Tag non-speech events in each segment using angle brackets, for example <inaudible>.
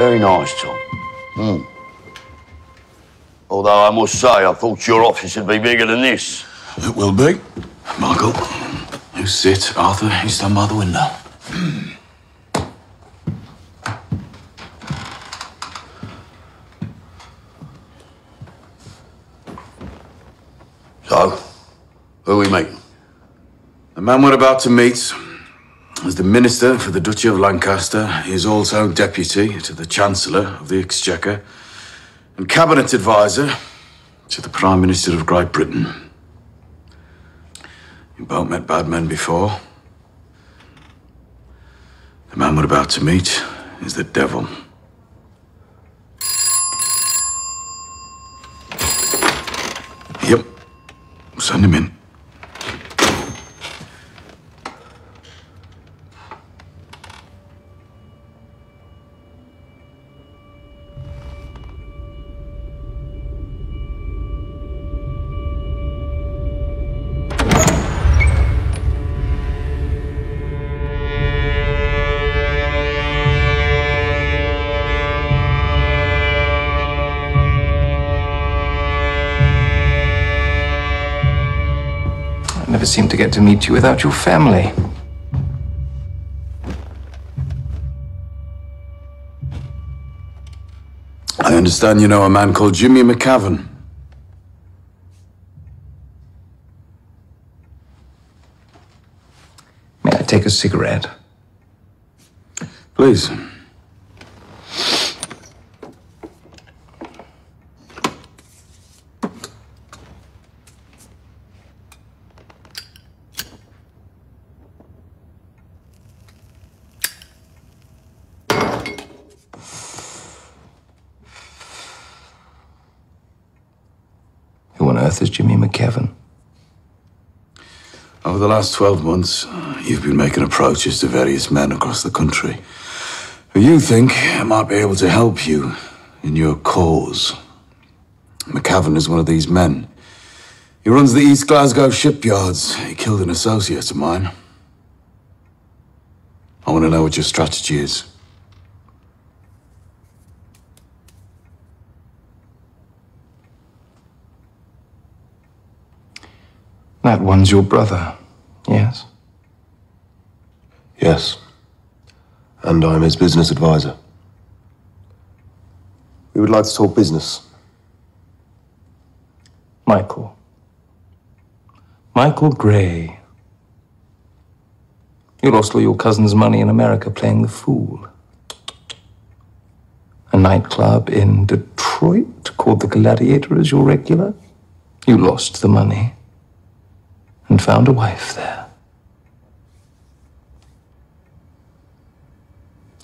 Very nice, Tom. Hmm. Although I must say, I thought your office would be bigger than this. It will be. Michael, you sit. Arthur, you stand by the window. So, who are we meeting? The man we're about to meet is the Minister for the Duchy of Lancaster. He is also Deputy to the Chancellor of the Exchequer and Cabinet Advisor to the Prime Minister of Great Britain. You both met bad men before. The man we're about to meet is the devil. Yep. Send him in. Never seem to get to meet you without your family. I understand you know a man called Jimmy McCavern. May I take a cigarette? Please. On earth is Jimmy McCavern? Over the last 12 months, you've been making approaches to various men across the country who you think might be able to help you in your cause. McCavern is one of these men. He runs the East Glasgow shipyards. He killed an associate of mine. I want to know what your strategy is. That one's your brother, yes? Yes. And I'm his business advisor. We would like to talk business. Michael. Michael Gray. You lost all your cousin's money in America playing the fool. A nightclub in Detroit called the Gladiator is your regular. You lost the money and found a wife there.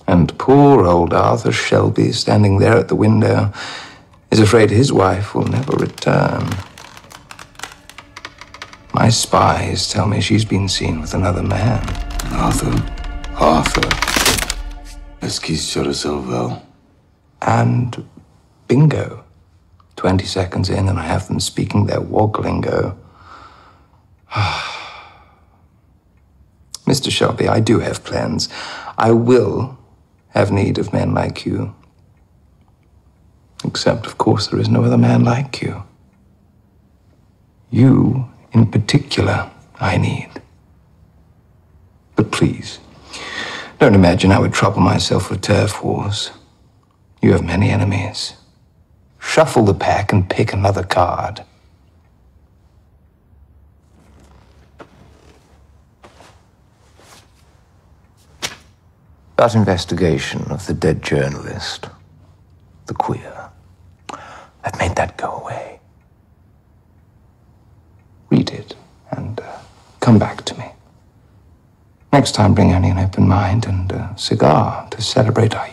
And poor old Arthur Shelby, standing there at the window, is afraid his wife will never return. My spies tell me she's been seen with another man. Arthur. Arthur. Esquisse Charaselvel. And bingo. 20 seconds in, and I have them speaking their woglingo. <sighs> Mr. Shelby, I do have plans. I will have need of men like you. Except, of course, there is no other man like you. You, in particular, I need. But please, don't imagine I would trouble myself with turf wars. You have many enemies. Shuffle the pack and pick another card. That investigation of the dead journalist, the queer, I've made that go away. Read it and uh, come back to me. Next time, bring only an open mind and a cigar to celebrate our